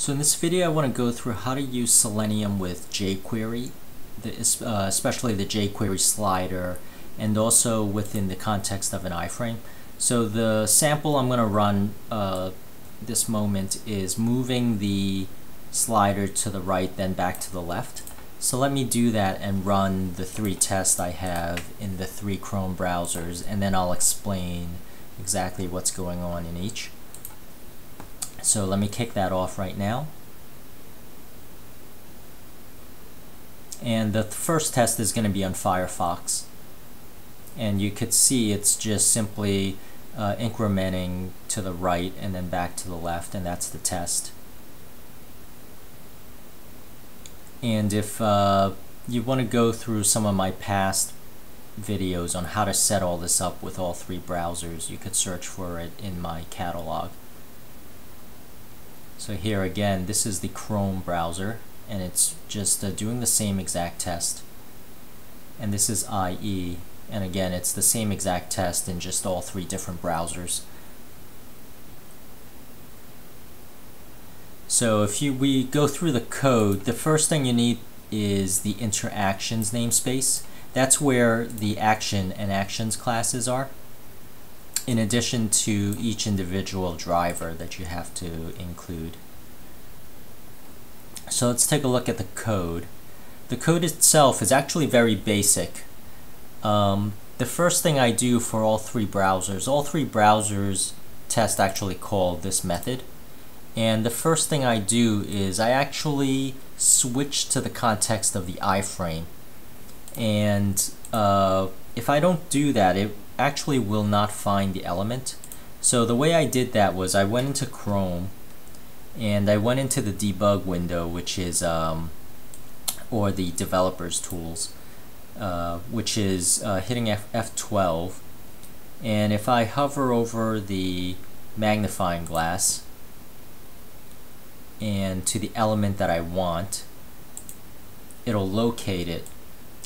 So in this video I want to go through how to use Selenium with jQuery, the, uh, especially the jQuery slider and also within the context of an iframe. So the sample I'm going to run uh, this moment is moving the slider to the right then back to the left. So let me do that and run the three tests I have in the three Chrome browsers and then I'll explain exactly what's going on in each. So let me kick that off right now. And the first test is going to be on Firefox. And you could see it's just simply uh, incrementing to the right and then back to the left, and that's the test. And if uh, you want to go through some of my past videos on how to set all this up with all three browsers, you could search for it in my catalog. So here again, this is the Chrome browser, and it's just uh, doing the same exact test. And this is IE, and again, it's the same exact test in just all three different browsers. So if you we go through the code, the first thing you need is the interactions namespace. That's where the action and actions classes are in addition to each individual driver that you have to include. So let's take a look at the code. The code itself is actually very basic. Um, the first thing I do for all three browsers, all three browsers test actually call this method. And the first thing I do is I actually switch to the context of the iframe. And uh, if I don't do that, it actually will not find the element. So the way I did that was I went into Chrome and I went into the debug window which is um, or the developers tools uh, which is uh, hitting F F12 and if I hover over the magnifying glass and to the element that I want it'll locate it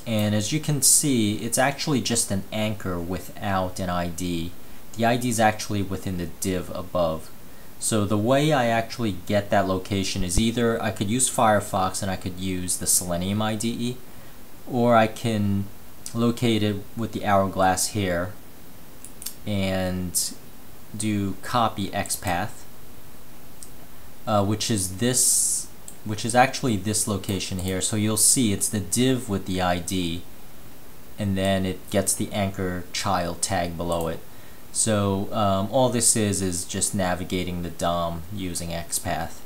and as you can see it's actually just an anchor without an ID the ID is actually within the div above. So the way I actually get that location is either I could use Firefox and I could use the Selenium IDE or I can locate it with the hourglass here and do copy XPath uh, which is this which is actually this location here. So you'll see it's the div with the ID and then it gets the anchor child tag below it. So um, all this is is just navigating the DOM using XPath.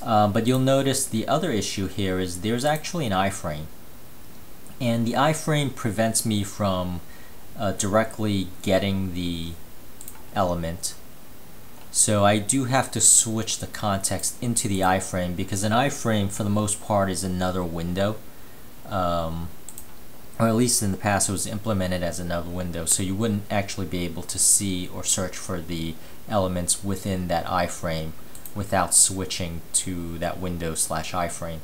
Uh, but you'll notice the other issue here is there's actually an iframe. And the iframe prevents me from uh, directly getting the element so I do have to switch the context into the iframe because an iframe for the most part is another window. Um, or at least in the past it was implemented as another window so you wouldn't actually be able to see or search for the elements within that iframe without switching to that window slash iframe.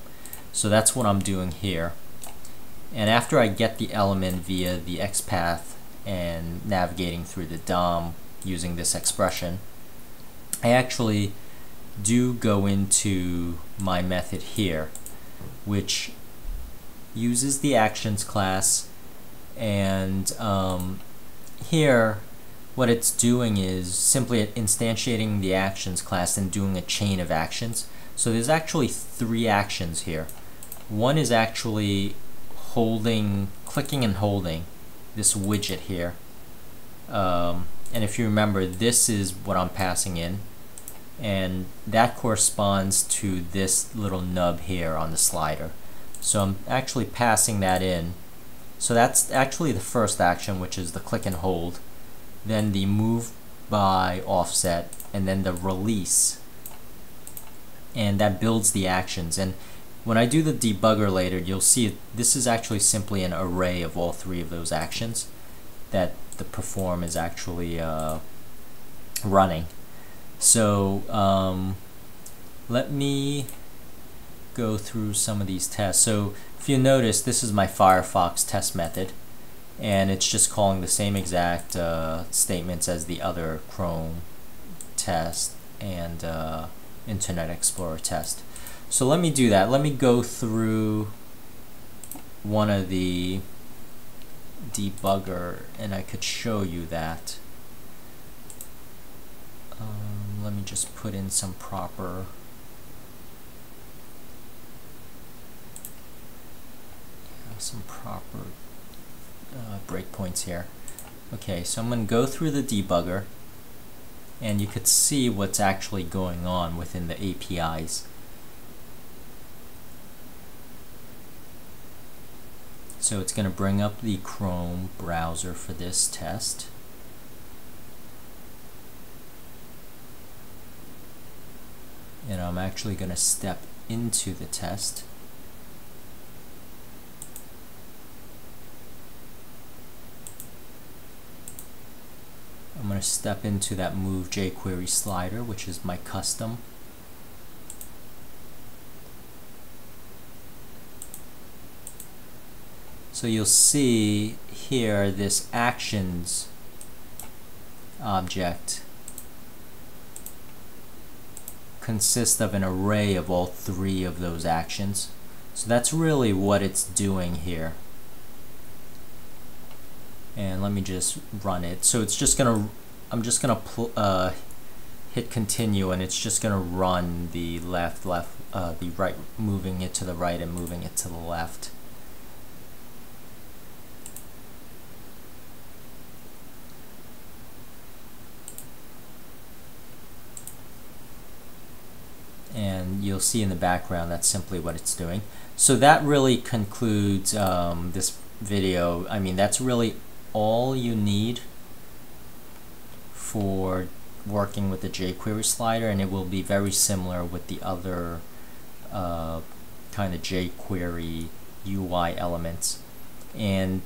So that's what I'm doing here. And after I get the element via the XPath and navigating through the DOM using this expression, I actually do go into my method here, which uses the actions class and um, here what it's doing is simply instantiating the actions class and doing a chain of actions. So there's actually three actions here. One is actually holding, clicking and holding this widget here. Um, and if you remember, this is what I'm passing in and that corresponds to this little nub here on the slider. So I'm actually passing that in. So that's actually the first action, which is the click and hold, then the move by offset, and then the release. And that builds the actions. And when I do the debugger later, you'll see this is actually simply an array of all three of those actions that the perform is actually uh, running. So um, let me go through some of these tests. So if you notice, this is my Firefox test method and it's just calling the same exact uh, statements as the other Chrome test and uh, Internet Explorer test. So let me do that. Let me go through one of the debugger and I could show you that. Just put in some proper some proper uh, breakpoints here. Okay, so I'm going to go through the debugger and you could see what's actually going on within the APIs. So it's going to bring up the Chrome browser for this test. And I'm actually going to step into the test. I'm going to step into that move jQuery slider, which is my custom. So you'll see here this actions object consists of an array of all three of those actions. So that's really what it's doing here and let me just run it. So it's just gonna, I'm just gonna uh, hit continue and it's just gonna run the left, left, uh, the right, moving it to the right and moving it to the left. and you'll see in the background that's simply what it's doing. So that really concludes um, this video. I mean, that's really all you need for working with the jQuery slider and it will be very similar with the other uh, kind of jQuery UI elements and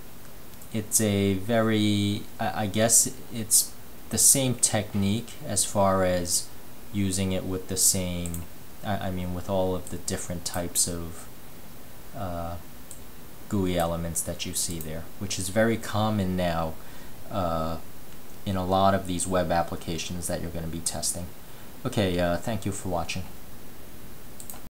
it's a very I, I guess it's the same technique as far as using it with the same I, I mean with all of the different types of uh, GUI elements that you see there, which is very common now uh, in a lot of these web applications that you're going to be testing. Okay, uh, thank you for watching.